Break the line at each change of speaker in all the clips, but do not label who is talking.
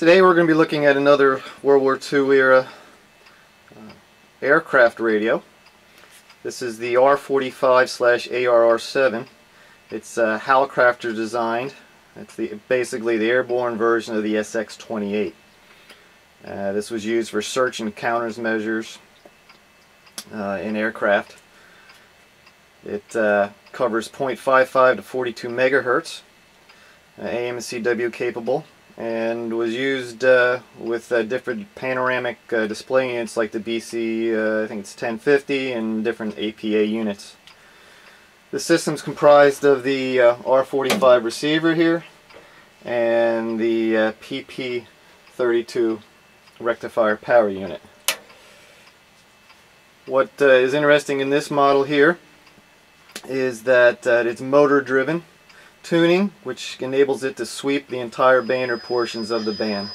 Today we're going to be looking at another World War II era uh, aircraft radio. This is the R45-ARR7. It's uh, Hallicrafter designed. It's the, basically the airborne version of the SX-28. Uh, this was used for search and countermeasures uh, in aircraft. It uh, covers 0.55 to 42 megahertz, uh, AM and CW capable and was used uh, with uh, different panoramic uh, display units like the BC, uh, I think it's 1050, and different APA units. The system's comprised of the uh, R45 receiver here and the uh, PP32 rectifier power unit. What is interesting in this model here is that it's motor driven tuning which enables it to sweep the entire band or portions of the band.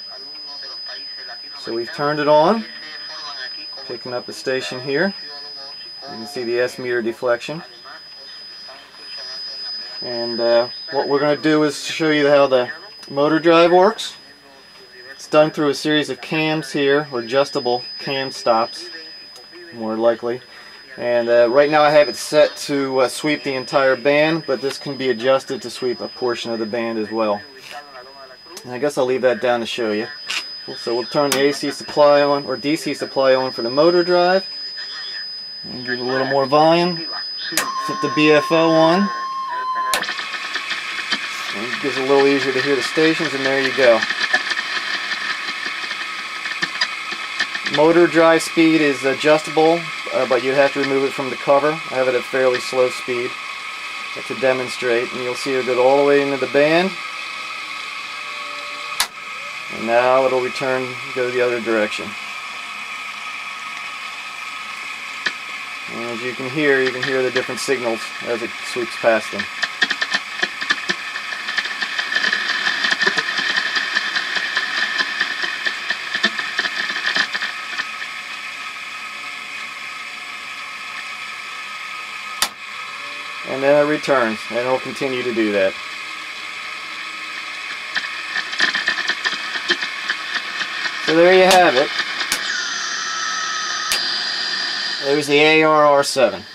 So we've turned it on, picking up the station here. You can see the S meter deflection. And uh, what we're going to do is show you how the motor drive works. It's done through a series of cams here, or adjustable cam stops, more likely. And uh, right now I have it set to uh, sweep the entire band, but this can be adjusted to sweep a portion of the band as well. And I guess I'll leave that down to show you. So we'll turn the AC supply on, or DC supply on for the motor drive. And give it a little more volume. Put the BFO on. And it gives it a little easier to hear the stations, and there you go. Motor drive speed is adjustable uh, but you have to remove it from the cover. I have it at fairly slow speed to demonstrate. And you'll see it go all the way into the band. And now it'll return, go the other direction. And as you can hear, you can hear the different signals as it sweeps past them. And then it returns and it'll continue to do that. So there you have it. There's the ARR7.